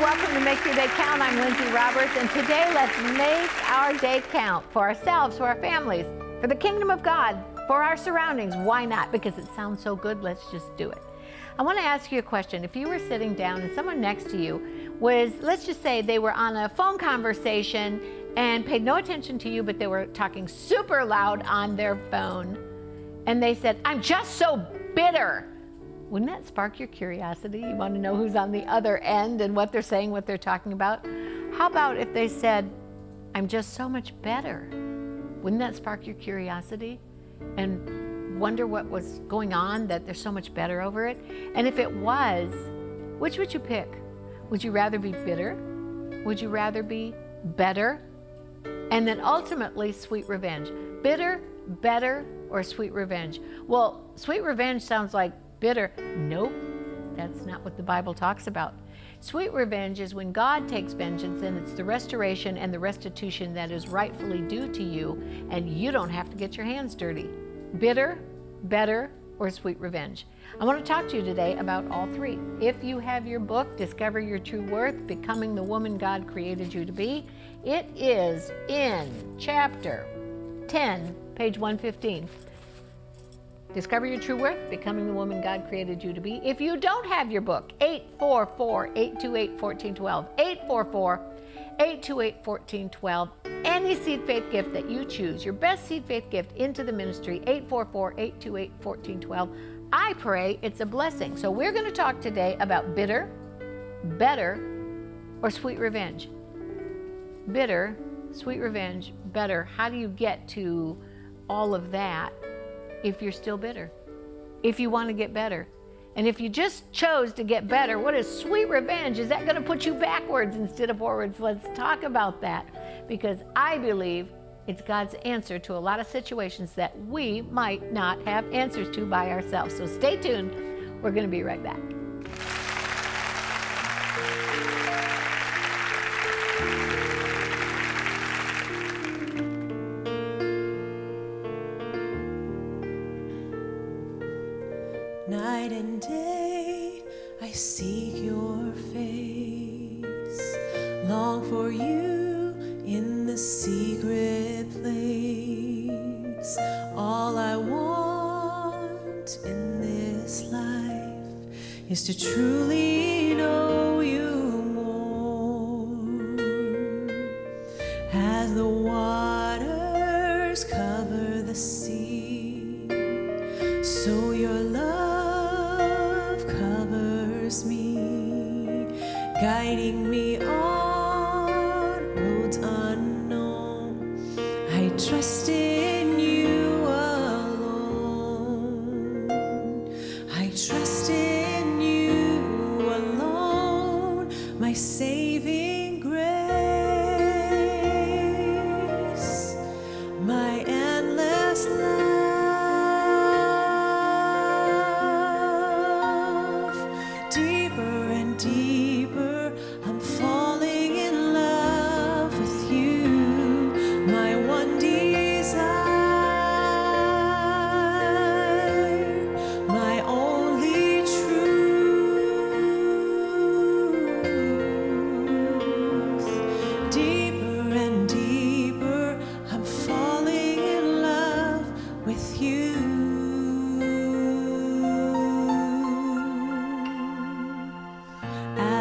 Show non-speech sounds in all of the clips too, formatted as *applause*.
Welcome to Make Your Day Count. I'm Lindsay Roberts, and today let's make our day count for ourselves, for our families, for the kingdom of God, for our surroundings. Why not? Because it sounds so good, let's just do it. I want to ask you a question. If you were sitting down and someone next to you was, let's just say they were on a phone conversation and paid no attention to you, but they were talking super loud on their phone, and they said, I'm just so bitter wouldn't that spark your curiosity? You want to know who's on the other end and what they're saying, what they're talking about? How about if they said, I'm just so much better? Wouldn't that spark your curiosity and wonder what was going on that they're so much better over it? And if it was, which would you pick? Would you rather be bitter? Would you rather be better? And then ultimately, sweet revenge. Bitter, better, or sweet revenge? Well, sweet revenge sounds like bitter. Nope, that's not what the Bible talks about. Sweet revenge is when God takes vengeance and it's the restoration and the restitution that is rightfully due to you, and you don't have to get your hands dirty. Bitter, better, or sweet revenge. I want to talk to you today about all three. If you have your book, Discover Your True Worth Becoming the Woman God Created You to Be, it is in chapter 10, page 115. Discover Your True Worth, Becoming the Woman God Created You to Be. If you don't have your book, 844 828 1412. 844 828 1412. Any seed faith gift that you choose, your best seed faith gift into the ministry, 844 828 1412. I pray it's a blessing. So we're going to talk today about bitter, better, or sweet revenge. Bitter, sweet revenge, better. How do you get to all of that? If you're still bitter, if you want to get better. And if you just chose to get better, what is sweet revenge? Is that going to put you backwards instead of forwards? Let's talk about that because I believe it's God's answer to a lot of situations that we might not have answers to by ourselves. So stay tuned. We're going to be right back. I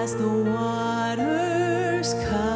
As the waters cover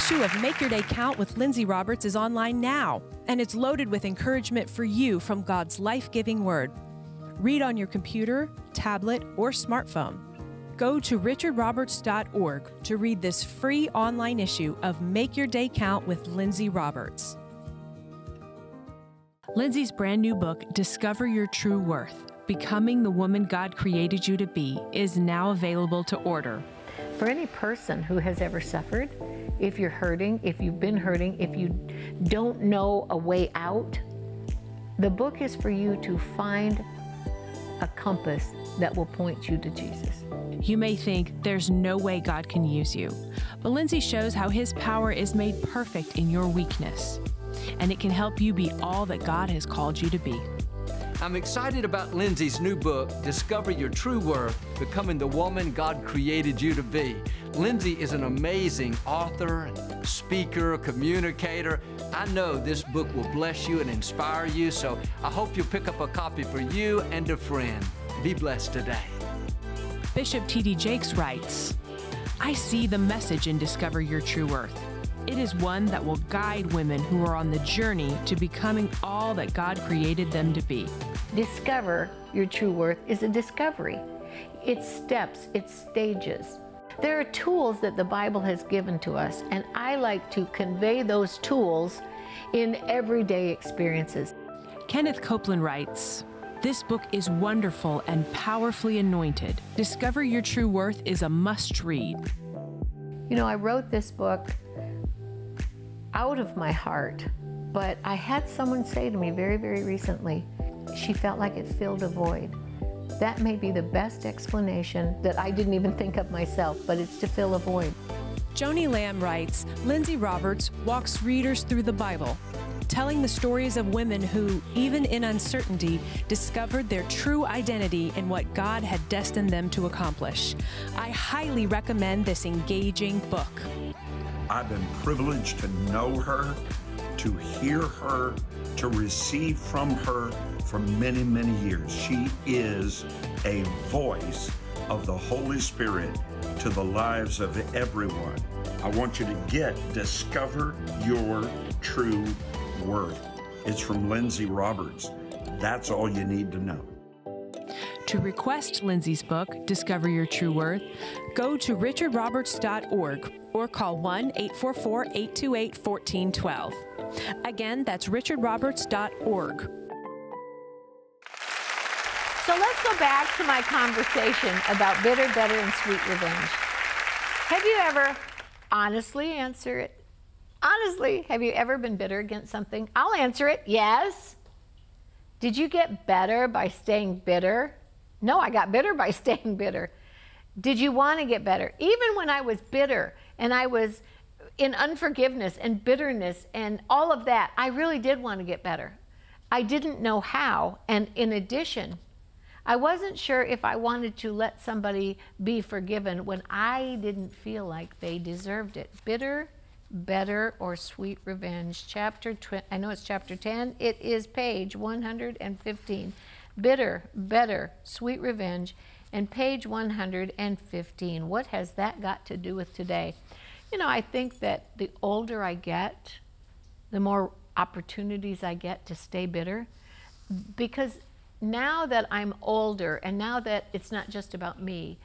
issue of Make Your Day Count with Lindsay Roberts is online now, and it's loaded with encouragement for you from God's life giving word. Read on your computer, tablet, or smartphone. Go to richardroberts.org to read this free online issue of Make Your Day Count with Lindsay Roberts. Lindsay's brand new book, Discover Your True Worth Becoming the Woman God Created You to Be, is now available to order. For any person who has ever suffered, if you're hurting, if you've been hurting, if you don't know a way out, the book is for you to find a compass that will point you to Jesus. You may think there's no way God can use you, but Lindsay shows how his power is made perfect in your weakness, and it can help you be all that God has called you to be. I'm excited about Lindsay's new book, Discover Your True Worth Becoming the Woman God Created You to Be. Lindsay is an amazing author, speaker, communicator. I know this book will bless you and inspire you, so I hope you'll pick up a copy for you and a friend. Be blessed today. Bishop T.D. Jakes writes I see the message in Discover Your True Worth. It is one that will guide women who are on the journey to becoming all that God created them to be. Discover your true worth is a discovery. It's steps, it's stages. There are tools that the Bible has given to us, and I like to convey those tools in everyday experiences. Kenneth Copeland writes This book is wonderful and powerfully anointed. Discover Your True Worth is a must read. You know, I wrote this book out of my heart, but I had someone say to me very, very recently, she felt like it filled a void. That may be the best explanation that I didn't even think of myself, but it's to fill a void. Joni Lamb writes Lindsay Roberts walks readers through the Bible, telling the stories of women who, even in uncertainty, discovered their true identity in what God had destined them to accomplish. I highly recommend this engaging book. I've been privileged to know her, to hear her, to receive from her for many, many years. She is a voice of the Holy Spirit to the lives of everyone. I want you to get Discover Your True Worth. It's from Lindsay Roberts. That's all you need to know. To request Lindsay's book, Discover Your True Worth, go to richardroberts.org or call 1 844 828 1412. Again, that's richardroberts.org. So let's go back to my conversation about bitter, better, and sweet revenge. Have you ever, honestly answer it, honestly, have you ever been bitter against something? I'll answer it, yes. Did you get better by staying bitter? No, I got bitter *laughs* by staying bitter. Did you want to get better? Even when I was bitter and I was in unforgiveness and bitterness and all of that, I really did want to get better. I didn't know how. And in addition, I wasn't sure if I wanted to let somebody be forgiven when I didn't feel like they deserved it. Bitter, better, or sweet revenge. Chapter, tw- I know it's chapter 10, it is page 115. Bitter, better, sweet revenge, and page 115. What has that got to do with today? You know, I think that the older I get, the more opportunities I get to stay bitter because now that I'm older and now that it's not just about me,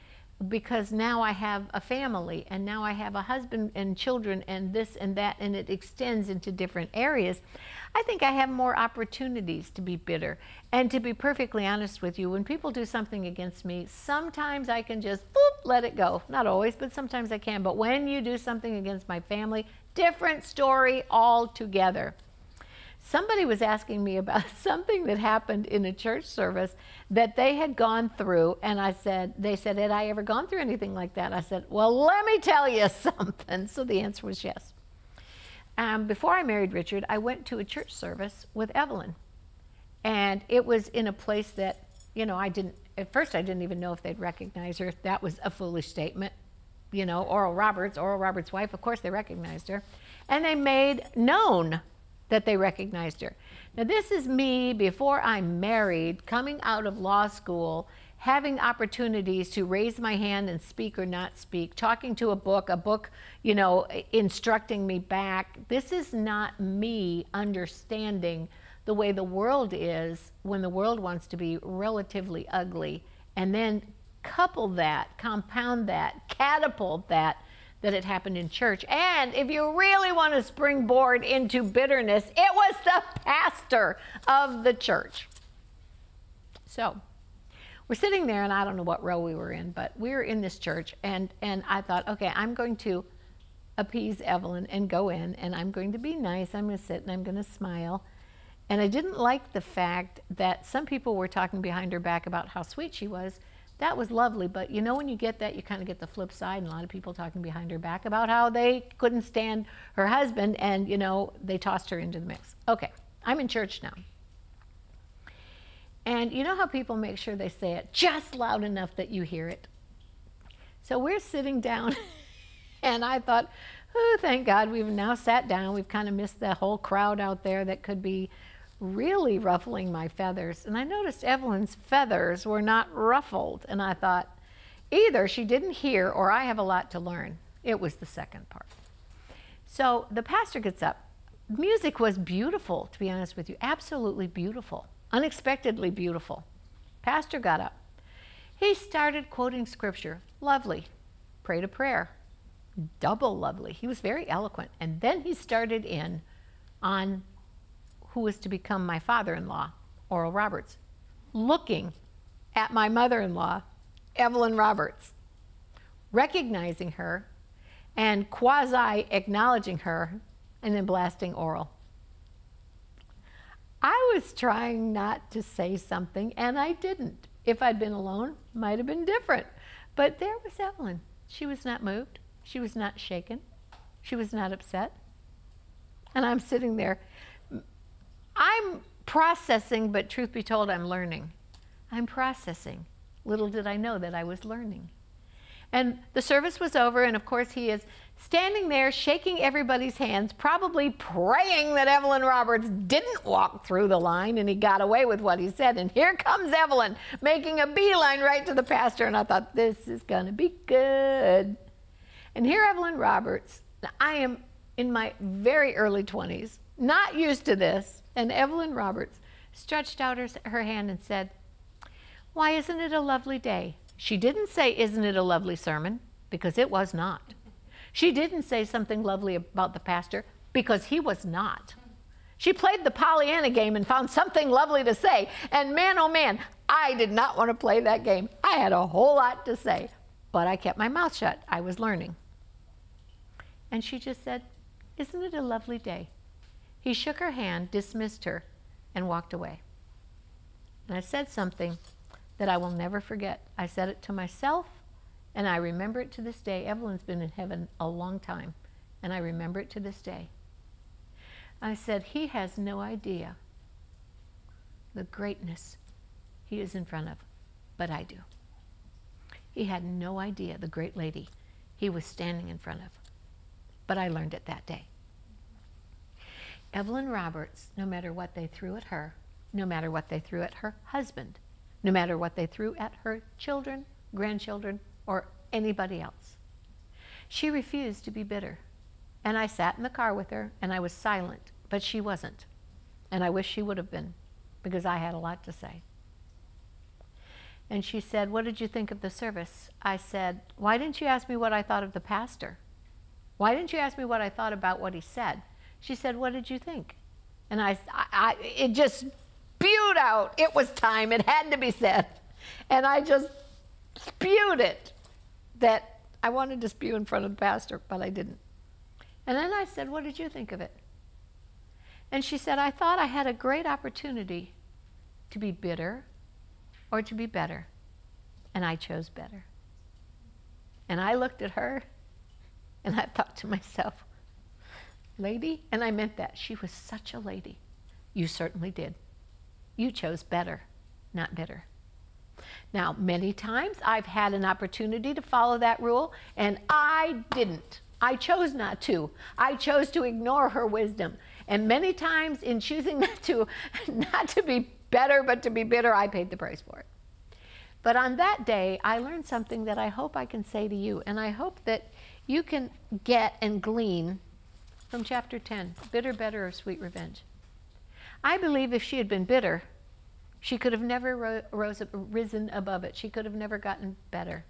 because now I have a family and now I have a husband and children and this and that, and it extends into different areas. I think I have more opportunities to be bitter. And to be perfectly honest with you, when people do something against me, sometimes I can just let it go. Not always, but sometimes I can. But when you do something against my family, different story altogether. Somebody was asking me about *laughs* something that happened in a church service that they had gone through, and I said, they said, had I ever gone through anything like that? I said, well, let me tell you *laughs* something. So the answer was yes. Um, before I married Richard, I went to a church service with Evelyn, and it was in a place that, you know, I didn't, at first I didn't even know if they'd recognize her. That was a foolish statement. You know, Oral Roberts, Oral Roberts' wife, of course they recognized her. And they made known that they recognized her. Now, this is me before I'm married, coming out of law school, having opportunities to raise my hand and speak or not speak, talking to a book, a book, you know, instructing me back. This is not me understanding the way the world is when the world wants to be relatively ugly, and then couple that, compound that, catapult that that it happened in church. And if you really want to springboard into bitterness, it was the pastor of the church. So we're sitting there, and I don't know what row we were in, but we were in this church, and, and I thought, okay, I'm going to appease Evelyn and go in, and I'm going to be nice. I'm going to sit and I'm going to smile. And I didn't like the fact that some people were talking behind her back about how sweet she was that was lovely. But you know, when you get that, you kind of get the flip side, and a lot of people talking behind her back about how they couldn't stand her husband, and you know, they tossed her into the mix. Okay, I'm in church now. And you know how people make sure they say it just loud enough that you hear it? So we're sitting down, *laughs* and I thought, oh, thank God we've now sat down. We've kind of missed that whole crowd out there that could be really ruffling my feathers. And I noticed Evelyn's feathers were not ruffled. And I thought, either she didn't hear or I have a lot to learn. It was the second part. So the pastor gets up. Music was beautiful, to be honest with you, absolutely beautiful, unexpectedly beautiful. Pastor got up. He started quoting scripture. Lovely. Prayed a prayer. Double lovely. He was very eloquent. And then he started in on who was to become my father in law, Oral Roberts, looking at my mother in law, Evelyn Roberts, recognizing her and quasi acknowledging her, and then blasting Oral. I was trying not to say something, and I didn't. If I'd been alone, might have been different. But there was Evelyn. She was not moved. She was not shaken. She was not upset. And I'm sitting there I'm processing, but truth be told, I'm learning. I'm processing. Little did I know that I was learning. And the service was over, and of course, he is standing there shaking everybody's hands, probably praying that Evelyn Roberts didn't walk through the line and he got away with what he said. And here comes Evelyn making a beeline right to the pastor. And I thought, this is going to be good. And here, Evelyn Roberts, I am in my very early 20s, not used to this. And Evelyn Roberts stretched out her, her hand and said, Why, isn't it a lovely day? She didn't say, Isn't it a lovely sermon? Because it was not. She didn't say something lovely about the pastor because he was not. She played the Pollyanna game and found something lovely to say. And man, oh man, I did not want to play that game. I had a whole lot to say, but I kept my mouth shut. I was learning. And she just said, Isn't it a lovely day? He shook her hand, dismissed her, and walked away. And I said something that I will never forget. I said it to myself, and I remember it to this day. Evelyn's been in heaven a long time, and I remember it to this day. I said, He has no idea the greatness he is in front of, but I do. He had no idea the great lady he was standing in front of, but I learned it that day. Evelyn Roberts, no matter what they threw at her, no matter what they threw at her husband, no matter what they threw at her children, grandchildren, or anybody else, she refused to be bitter. And I sat in the car with her and I was silent, but she wasn't. And I wish she would have been because I had a lot to say. And she said, What did you think of the service? I said, Why didn't you ask me what I thought of the pastor? Why didn't you ask me what I thought about what he said? She said, What did you think? And I, I, it just spewed out. It was time. It had to be said. And I just spewed it that I wanted to spew in front of the pastor, but I didn't. And then I said, What did you think of it? And she said, I thought I had a great opportunity to be bitter or to be better. And I chose better. And I looked at her and I thought to myself, Lady, and I meant that. She was such a lady. You certainly did. You chose better, not bitter. Now, many times I've had an opportunity to follow that rule, and I didn't. I chose not to. I chose to ignore her wisdom. And many times in choosing *laughs* not to, not to be better, but to be bitter, I paid the price for it. But on that day, I learned something that I hope I can say to you, and I hope that you can get and glean from chapter 10 Bitter, Better, or Sweet Revenge. I believe if she had been bitter, she could have never ro- rose, risen above it. She could have never gotten better.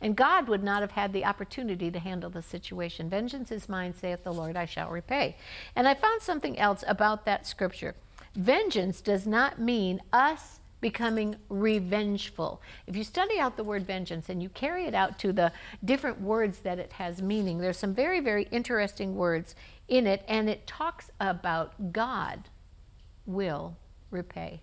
And God would not have had the opportunity to handle the situation. Vengeance is mine, saith the Lord, I shall repay. And I found something else about that scripture. Vengeance does not mean us becoming revengeful. If you study out the word vengeance and you carry it out to the different words that it has meaning, there's some very, very interesting words in it, and it talks about God will repay.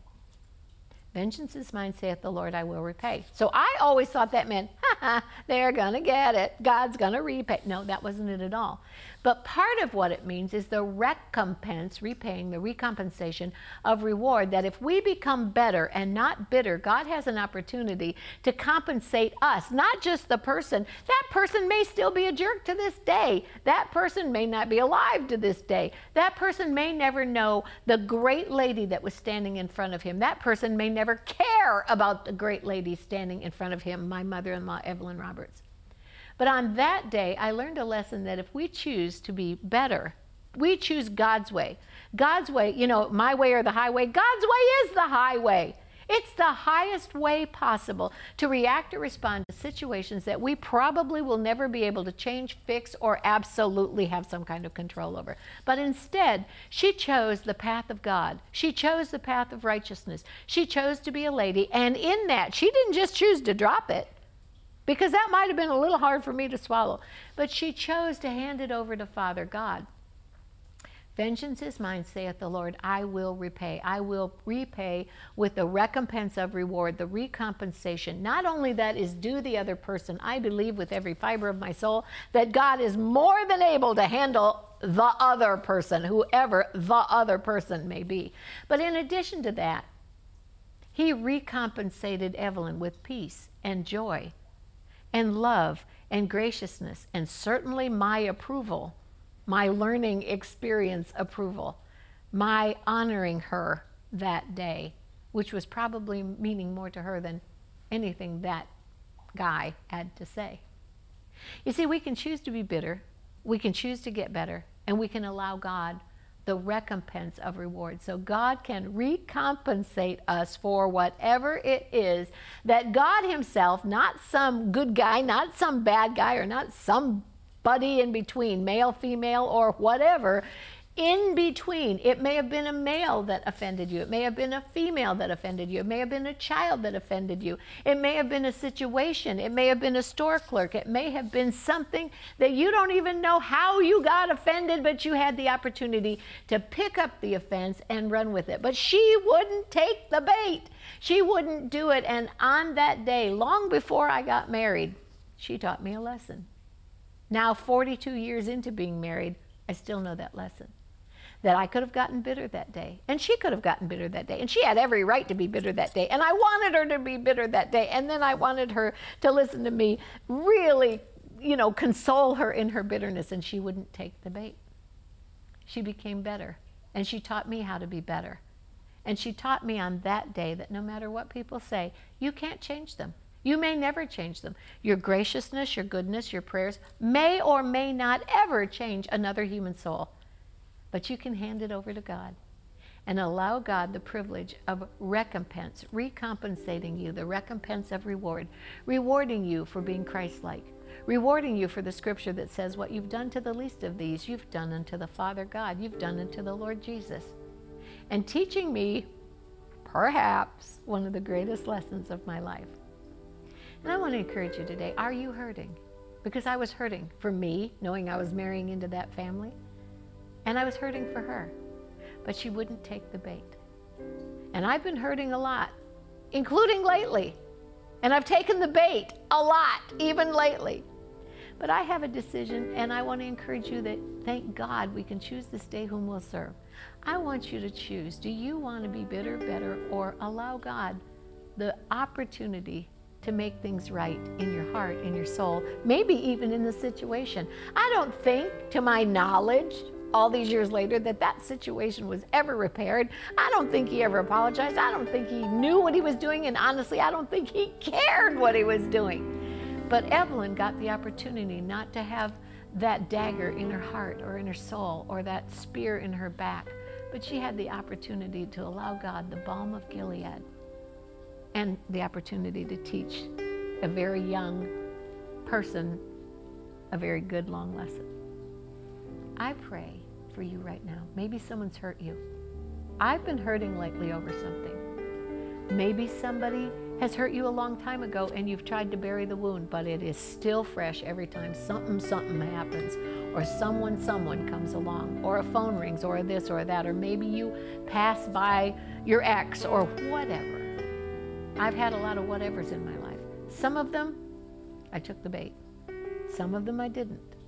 Vengeance is mine, saith the Lord, I will repay. So I always thought that meant, *laughs* ha ha, they're going to get it. God's going to repay. No, that wasn't it at all. But part of what it means is the recompense, repaying the recompensation of reward, that if we become better and not bitter, God has an opportunity to compensate us, not just the person. That person may still be a jerk to this day. That person may not be alive to this day. That person may never know the great lady that was standing in front of him. That person may never care about the great lady standing in front of him, my mother in law, Evelyn Roberts. But on that day, I learned a lesson that if we choose to be better, we choose God's way. God's way, you know, my way or the highway, God's way is the highway. It's the highest way possible to react or respond to situations that we probably will never be able to change, fix, or absolutely have some kind of control over. But instead, she chose the path of God. She chose the path of righteousness. She chose to be a lady. And in that, she didn't just choose to drop it because that might have been a little hard for me to swallow. But she chose to hand it over to Father God. Vengeance is mine, saith the Lord. I will repay. I will repay with the recompense of reward, the recompensation. Not only that is due the other person, I believe with every fiber of my soul that God is more than able to handle the other person, whoever the other person may be. But in addition to that, he recompensated Evelyn with peace and joy and love and graciousness, and certainly my approval, my learning experience approval, my honoring her that day, which was probably meaning more to her than anything that guy had to say. You see, we can choose to be bitter, we can choose to get better, and we can allow God the recompense of reward. So God can recompensate us for whatever it is that God Himself, not some good guy, not some bad guy, or not somebody in between, male, female, or whatever, in between. It may have been a male that offended you. It may have been a female that offended you. It may have been a child that offended you. It may have been a situation. It may have been a store clerk. It may have been something that you don't even know how you got offended, but you had the opportunity to pick up the offense and run with it. But she wouldn't take the bait. She wouldn't do it. And on that day, long before I got married, she taught me a lesson. Now, 42 years into being married, I still know that lesson that I could have gotten bitter that day. And she could have gotten bitter that day. And she had every right to be bitter that day. And I wanted her to be bitter that day. And then I wanted her to listen to me really, you know, console her in her bitterness. And she wouldn't take the bait. She became better. And she taught me how to be better. And she taught me on that day that no matter what people say, you can't change them. You may never change them. Your graciousness, your goodness, your prayers may or may not ever change another human soul but you can hand it over to God. and allow God the privilege of recompense, recompensating you, the recompense of reward, rewarding you for being Christ like, rewarding you for the scripture that says, What you've done to the least of these, you've done unto the Father God, you've done unto the Lord Jesus. And teaching me, perhaps, one of the greatest lessons of my life. And I want to encourage you today are you hurting? Because I was hurting for me, knowing I was marrying into that family, and I was hurting for her. But she wouldn't take the bait. And I've been hurting a lot, including lately. And I've taken the bait a lot, even lately. But I have a decision, and I want to encourage you that thank God we can choose this day whom we'll serve. I want you to choose do you want to be bitter, better, or allow God the opportunity to make things right in your heart, in your soul, maybe even in the situation? I don't think, to my knowledge, all these years later that that situation was ever repaired. I don't think he ever apologized. I don't think he knew what he was doing. And honestly, I don't think he cared what he was doing. But Evelyn got the opportunity not to have that dagger in her heart or in her soul or that spear in her back, but she had the opportunity to allow God the balm of Gilead and the opportunity to teach a very young person a very good long lesson. I pray for you right now. Maybe someone's hurt you. I've been hurting lately over something. Maybe somebody has hurt you a long time ago and you've tried to bury the wound, but it is still fresh every time something, something happens, or someone, someone comes along, or a phone rings, or this or that, or maybe you pass by your ex, or whatever. I've had a lot of whatevers in my life. Some of them, I took the bait. Some of them I didn't.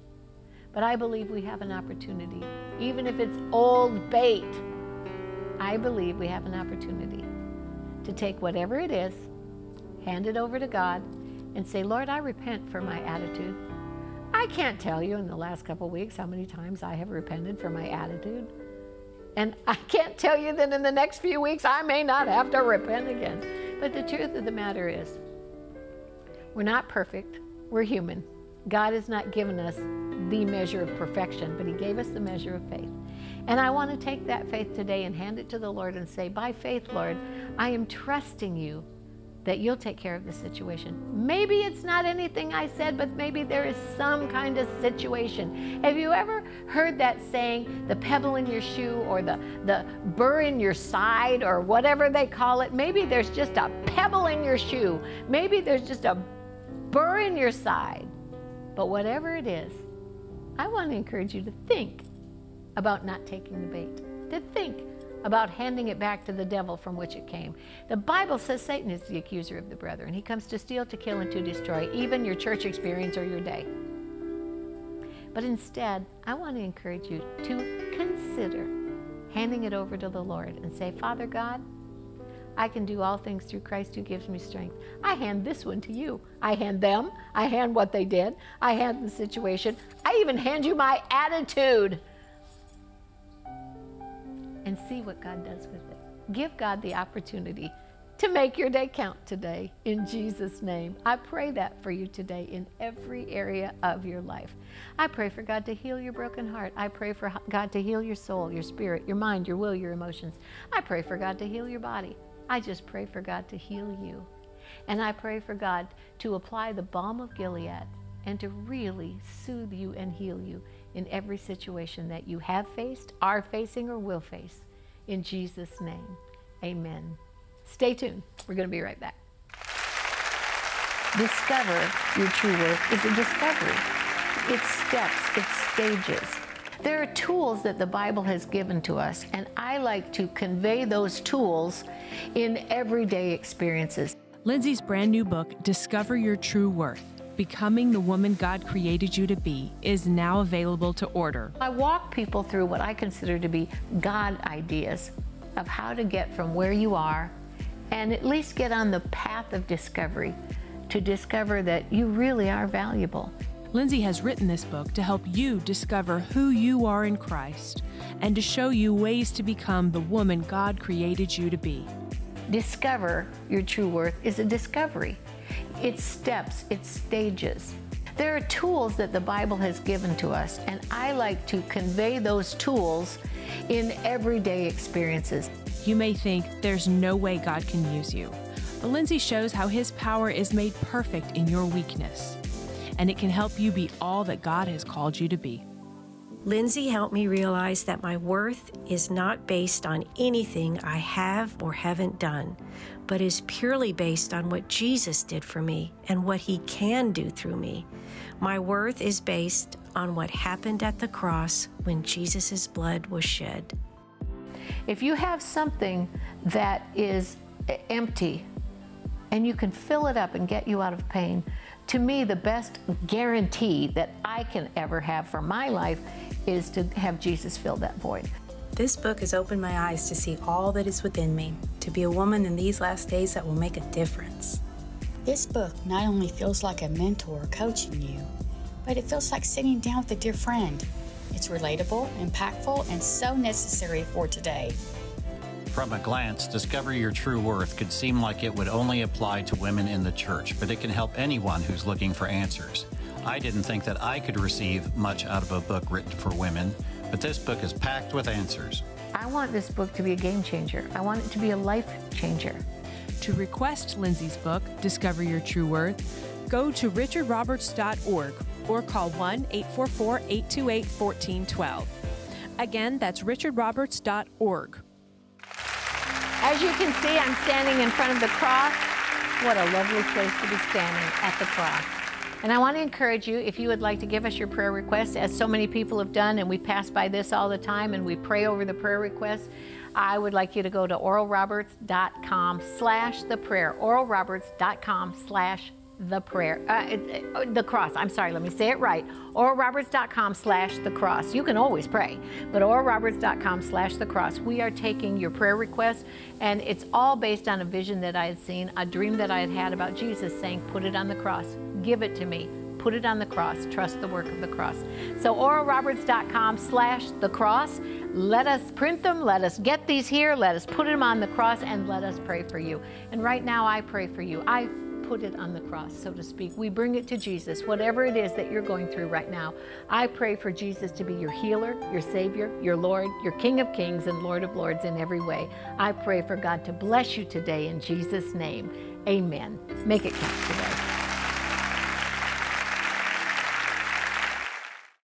But I believe we have an opportunity, even if it's old bait. I believe we have an opportunity to take whatever it is, hand it over to God, and say, Lord, I repent for my attitude. I can't tell you in the last couple weeks how many times I have repented for my attitude. And *laughs* I can't tell you that in the next few weeks I may not have to repent again. But the truth of the matter is, we're not perfect, we're human. God has not given us the measure of perfection, but He gave us the measure of faith. And I want to take that faith today and hand it to the Lord and say, By faith, Lord, I am trusting you that you'll take care of the situation. Maybe it's not anything I said, but maybe there is some kind of situation. Have you ever heard that saying, the pebble in your shoe or the, the burr in your side or whatever they call it? Maybe there's just a pebble in your shoe. Maybe there's just a burr in your side. But whatever it is, I want to encourage you to think about not taking the bait, to think about handing it back to the devil from which it came. The Bible says Satan is the accuser of the brethren. He comes to steal, to kill, and to destroy, even your church experience or your day. But instead, I want to encourage you to consider handing it over to the Lord and say, Father God, I can do all things through Christ who gives me strength. I hand this one to you. I hand them. I hand what they did. I hand the situation. I even hand you my attitude. And see what God does with it. Give God the opportunity to make your day count today in Jesus' name. I pray that for you today in every area of your life. I pray for God to heal your broken heart. I pray for God to heal your soul, your spirit, your mind, your will, your emotions. I pray for God to heal your body. I just pray for God to heal you. And I pray for God to apply the balm of Gilead and to really soothe you and heal you in every situation that you have faced, are facing, or will face. In Jesus' name, amen. Stay tuned. We're going to be right back. Discover your true worth is a discovery. It's steps, it's stages. There are tools that the Bible has given to us, and I like to convey those tools in everyday experiences. Lindsay's brand new book, Discover Your True Worth Becoming the Woman God Created You to Be, is now available to order. I walk people through what I consider to be God ideas of how to get from where you are and at least get on the path of discovery to discover that you really are valuable. Lindsay has written this book to help you discover who you are in Christ and to show you ways to become the woman God created you to be. Discover your true worth is a discovery. It's steps, it's stages. There are tools that the Bible has given to us, and I like to convey those tools in everyday experiences. You may think there's no way God can use you, but Lindsay shows how His power is made perfect in your weakness, and it can help you be all that God has called you to be. Lindsay helped me realize that my worth is not based on anything I have or haven't done, but is purely based on what Jesus did for me and what he can do through me. My worth is based on what happened at the cross when Jesus' blood was shed. If you have something that is empty and you can fill it up and get you out of pain, to me, the best guarantee that I can ever have for my life is to have Jesus fill that void. This book has opened my eyes to see all that is within me, to be a woman in these last days that will make a difference. This book not only feels like a mentor coaching you, but it feels like sitting down with a dear friend. It's relatable, impactful, and so necessary for today. From a glance, Discover Your True Worth could seem like it would only apply to women in the church, but it can help anyone who's looking for answers. I didn't think that I could receive much out of a book written for women, but this book is packed with answers. I want this book to be a game changer. I want it to be a life changer. To request Lindsay's book, Discover Your True Worth, go to richardroberts.org or call 1 844 828 1412. Again, that's richardroberts.org. As you can see, I'm standing in front of the cross. What a lovely place to be standing at the cross. And I want to encourage you, if you would like to give us your prayer requests, as so many people have done, and we pass by this all the time and we pray over the prayer requests, I would like you to go to oralroberts.com slash the prayer, oralroberts.com slash the prayer, uh, uh, the cross. I'm sorry, let me say it right. oralroberts.com slash the cross. You can always pray, but oralroberts.com slash the cross. We are taking your prayer requests, and it's all based on a vision that I had seen, a dream that I had had about Jesus saying, put it on the cross, give it to me. Put it on the cross. Trust the work of the cross. So oralroberts.com slash the cross. Let us print them. Let us get these here. Let us put them on the cross and let us pray for you. And right now I pray for you. I put it on the cross, so to speak. We bring it to Jesus, whatever it is that you're going through right now. I pray for Jesus to be your healer, your Savior, your Lord, your King of Kings, and Lord of Lords in every way. I pray for God to bless you today in Jesus' name. Amen. Make it count today.